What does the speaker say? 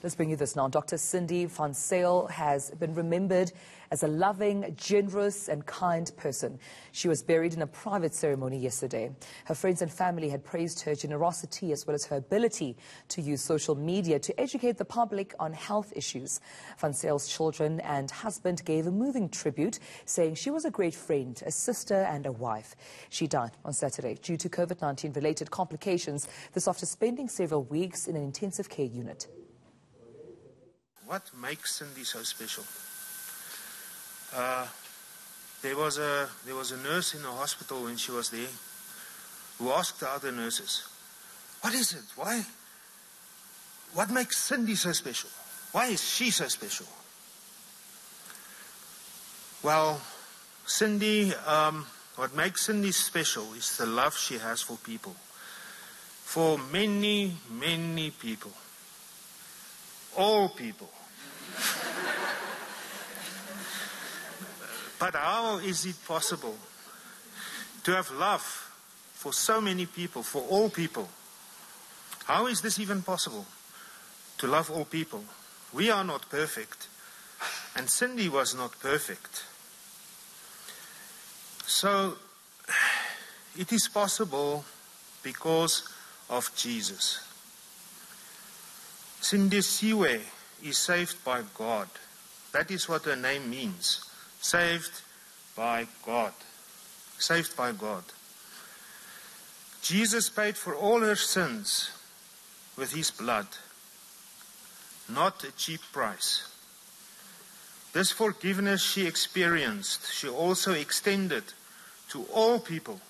Let's bring you this now. Dr. Sindi van Zyl has been remembered as a loving, generous, and kind person. She was buried in a private ceremony yesterday. Her friends and family had praised her generosity as well as her ability to use social media to educate the public on health issues. Van Zyl's children and husband gave a moving tribute, saying she was a great friend, a sister, and a wife. She died on Saturday due to COVID 19 related complications, this after spending several weeks in an intensive care unit. What makes Sindi so special? Uh, there was a there was a nurse in the hospital when she was there who asked the other nurses, "What is it? Why? What makes Sindi so special? Why is she so special?" Well, Sindi, um, what makes Sindi special is the love she has for people, for many, many people, all people. But how is it possible to have love for so many people, for all people? How is this even possible? To love all people. We are not perfect, and Sindi was not perfect. So, it is possible because of Jesus. Sindisiwe is saved by God. That is what her name means saved by God. Saved by God. Jesus paid for all her sins with his blood, not a cheap price. This forgiveness she experienced, she also extended to all people